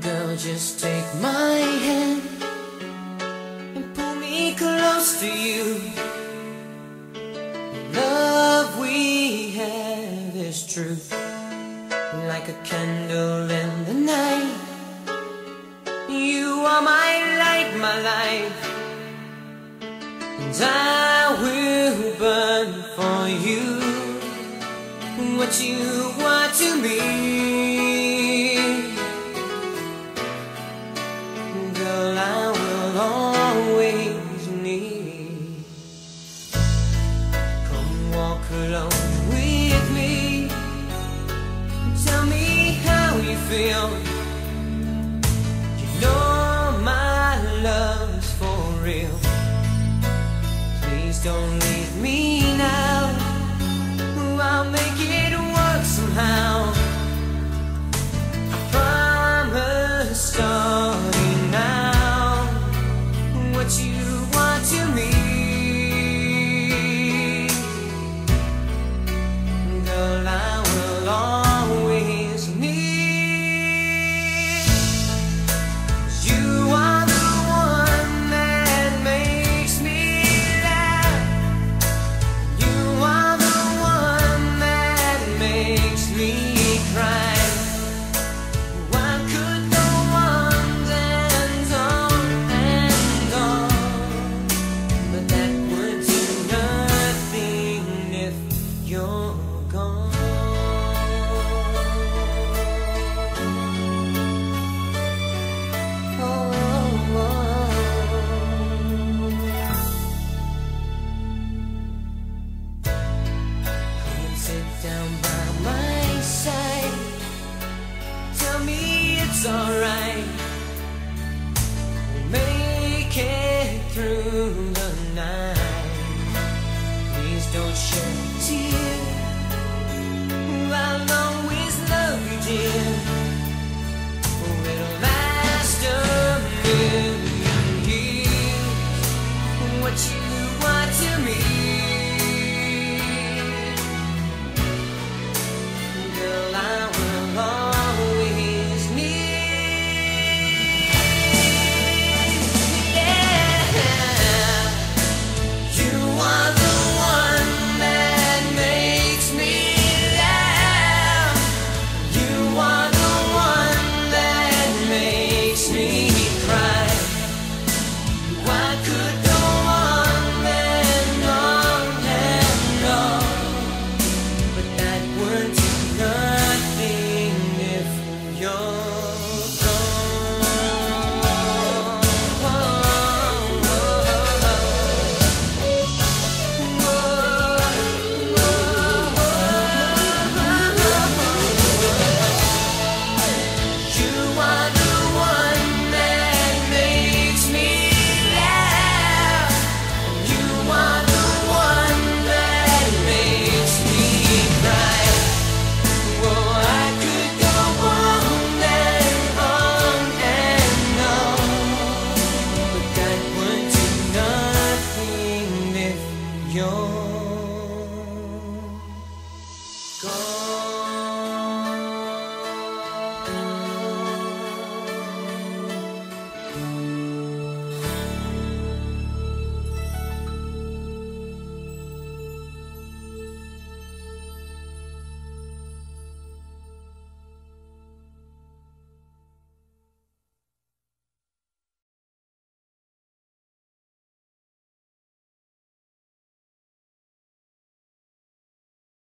Girl, just take my hand and pull me close to you. The love we have is true, like a candle in the night. You are my light, my life, and I will burn for you what you want to me. Feel. You know my love's for real. Please don't leave me now. I'll make it work somehow. It's alright. We'll make it through the night. Please don't shed a Oh.